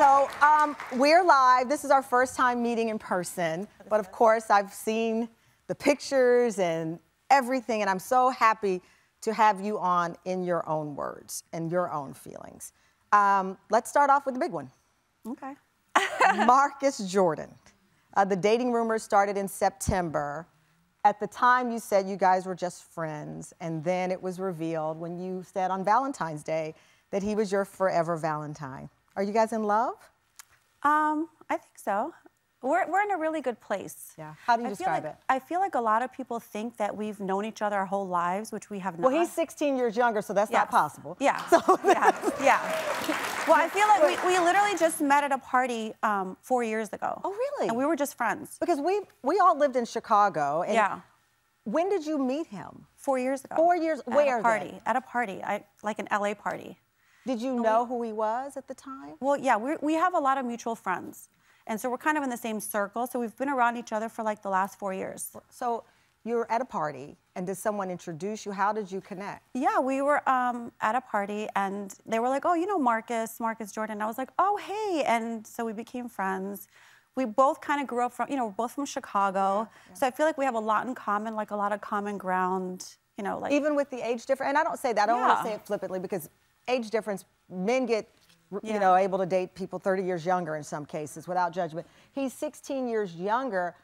So um, we're live. This is our first time meeting in person. But of course, I've seen the pictures and everything, and I'm so happy to have you on in your own words and your own feelings. Um, let's start off with the big one. Okay. Marcus Jordan. Uh, the dating rumors started in September. At the time, you said you guys were just friends, and then it was revealed when you said on Valentine's Day that he was your forever Valentine. Are you guys in love? Um, I think so. We're, we're in a really good place. Yeah. How do you I feel describe like, it? I feel like a lot of people think that we've known each other our whole lives, which we have not. Well, he's 16 years younger, so that's not possible. Yeah. So, yeah. Yeah. Well, I feel like we, we literally just met at a party um, four years ago. Oh, really? And we were just friends. because we we all lived in Chicago. And Yeah. When did you meet him? Four years ago. Four years- At where a then? party. At a party. I like an LA party. Did you know who he was at the time? Well, yeah, we we have a lot of mutual friends, and so we're kind of in the same circle. So we've been around each other for like the last four years. So you're at a party, and did someone introduce you? How did you connect? Yeah, we were um, at a party and they were like, oh, you know Marcus, Marcus Jordan. And I was like, oh, hey. And so we became friends. We both kind of grew up from, you know, we're both from Chicago. So I feel like we have a lot in common, like a lot of common ground, you know, like. Even with the age difference, and I don't say that. I don't want to say it flippantly because age difference, men get. You Yeah. know, able to date people 30 years younger in some cases without judgment. He's 16 years younger.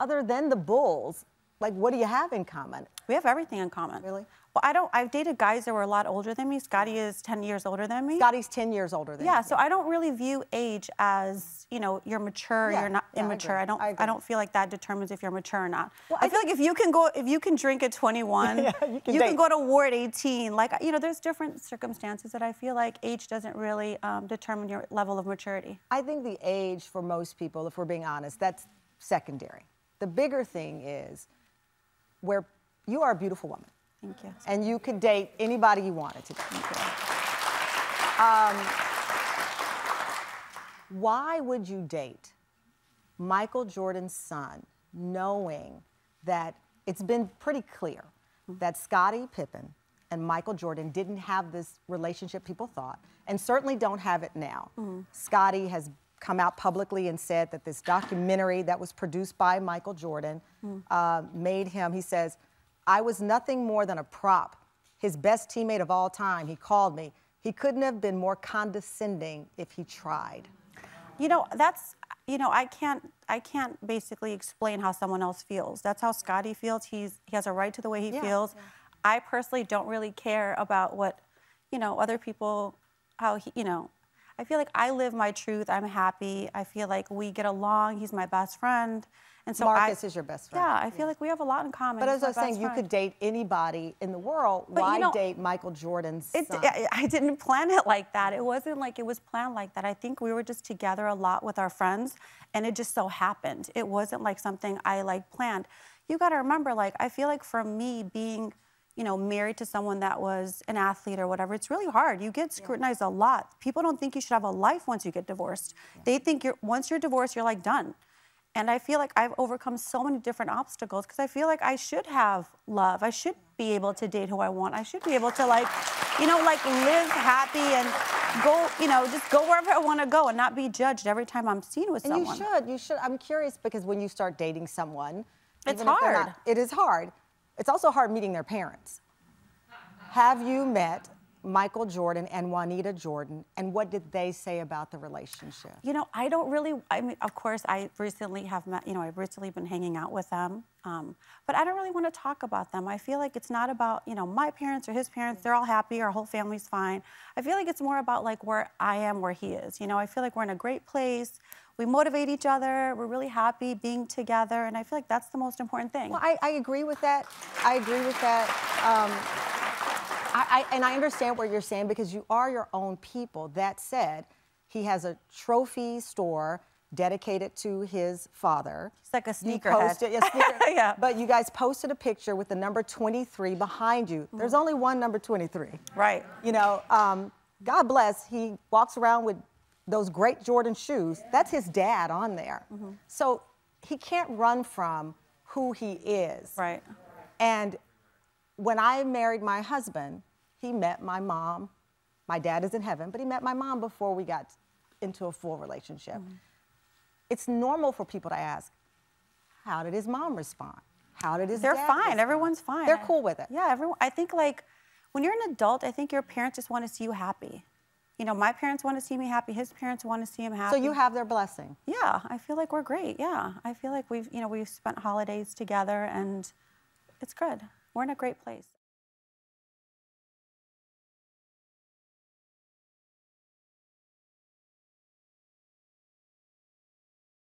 Other than the Bulls, like, what do you have in common? we have everything in common. Really? Well, I don't, I've dated guys that were a lot older than me. Scottie is 10 years older than me. Scottie's 10 years older than Yeah, you. so I don't really view age as, you know, you're mature, Yeah, you're not yeah, immature. agree. I, don't I I, don't feel like that determines if you're mature or not. Well, I, I feel like if you can go if you can drink at 21, Yeah, you you can can, go to war at 18. Like, you know, there's different circumstances that I feel like age doesn't really um, determine your level of maturity. I think the age for most people, if we're being honest, that's secondary. The bigger thing is where you are a beautiful woman Thank you. and you could date anybody you wanted to date. You. Um, why would you date Michael Jordan's son knowing that it's been pretty clear that Scottie Pippen and Michael Jordan didn't have this relationship people thought, and certainly don't have it now? Mm-hmm. Scottie has come out publicly and said that this documentary that was produced by Michael Jordan mm. uh, made him, he says, I was nothing more than a prop, his best teammate of all time. He called me. He couldn't have been more condescending if he tried. You know, that's you know, I can't I can't basically explain how someone else feels. That's how Scottie feels. He's he has a right to the way he Yeah, feels. I personally don't really care about what, you know, other people how he, you know, I feel like I live my truth. I'm happy. I feel like we get along. He's my best friend. And so Marcus I, is your best friend. Yeah, I feel like we have a lot in common. But as I was saying, you could date anybody in the world. But you Why know, date Michael Jordan's It, son? I, I didn't plan it like that. It wasn't like it was planned like that. I think we were just together a lot with our friends, and it just so happened. It wasn't like something I like planned. You got to remember, like I feel like for me being, you know, married to someone that was an athlete or whatever, it's really hard. You get scrutinized a lot. People don't think you should have a life once you get divorced. They think you're once you're divorced, you're like done. And I feel like I've overcome so many different obstacles because I feel like I should have love. I should be able to date who I want. I should be able to like, you know, like live happy and go, you know, just go wherever I want to go and not be judged every time I'm seen with and someone. you should. You should. I'm curious because when you start dating someone, It's even if they're hard. not- it is hard. It's also hard meeting their parents. Have you met Michael Jordan and Juanita Jordan, and what did they say about the relationship? You know, I don't really. I mean, of course, I recently have met. You know, I've recently been hanging out with them, um, but I don't really want to talk about them. I feel like it's not about you know my parents or his parents. They're all happy. Our whole family's fine. I feel like it's more about like where I am, where he is. You know, I feel like we're in a great place. We motivate each other. We're really happy being together, and I feel like that's the most important thing. Well, I, I agree with that. I agree with that. Um, I, I, and I understand what you're saying because you are your own people. That said, he has a trophy store dedicated to his father. It's like a You sneakerhead. posted, yeah, sneaker, Yeah. But you guys posted a picture with the number 23 behind you. There's only one number 23. Right. You know, um, God bless, he walks around with those great Jordan shoes. That's his dad on there. So he can't run from who he is. Right. And when I married my husband, he met my mom. My dad is in heaven, but he met my mom before we got into a full relationship. Mm-hmm. It's normal for people to ask, how did his mom respond? How did his They're fine. respond?" Everyone's fine. They're cool with it. Yeah, everyone. I think like when you're an adult, I think your parents just want to see you happy. You know, my parents want to see me happy. His parents want to see him happy. So you have their blessing. Yeah, I feel like we're great. Yeah, I feel like we've you know we've spent holidays together and it's good. We're in a great place.